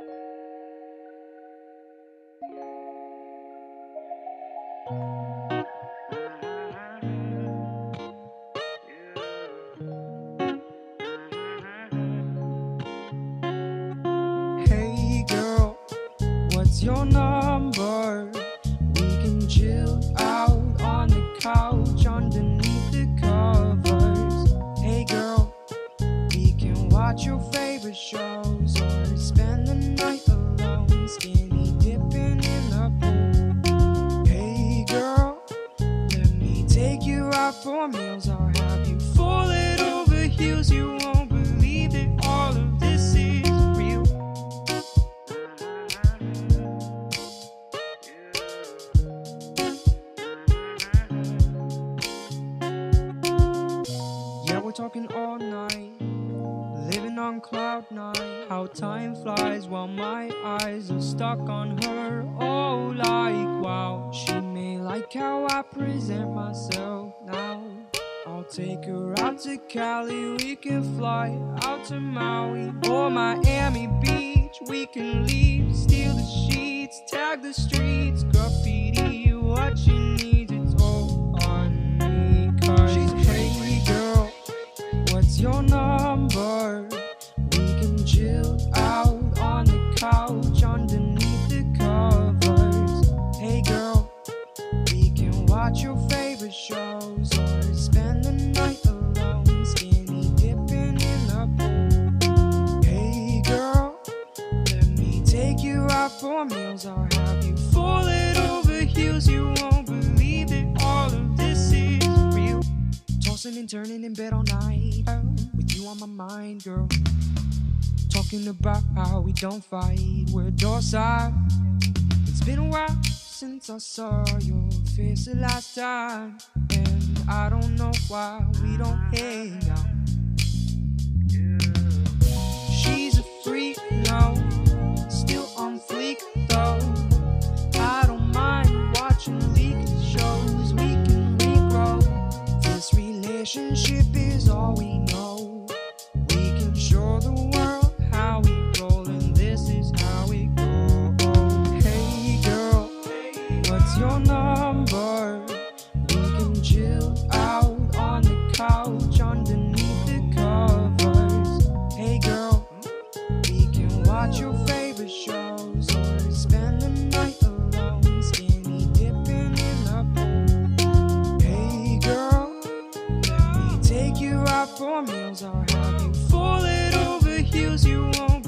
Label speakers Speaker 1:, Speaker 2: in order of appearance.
Speaker 1: Hey girl, what's your number? Favorite shows spend the night alone, skinny dipping in the pool. Hey girl, let me take you out for meals. I'll have you falling over heels. You won't believe that all of this is real. Yeah, we're talking all night. Living on cloud nine. How time flies while my eyes are stuck on her. Oh, like wow. She may like how I present myself now. I'll take her out to Cali. We can fly out to Maui or Miami Beach. We can leave, steal the sheets, tag the streets, graffiti. What you need, for meals. I'll have you falling over heels. You won't believe that all of this is real. Tossing and turning in bed all night with you on my mind, girl. Talking about how we don't fight, we're docile. It's been a while since I saw your face the last time, and I don't know why we don't hang out. She's 是虚。For meals. Have you falling over heels. You won't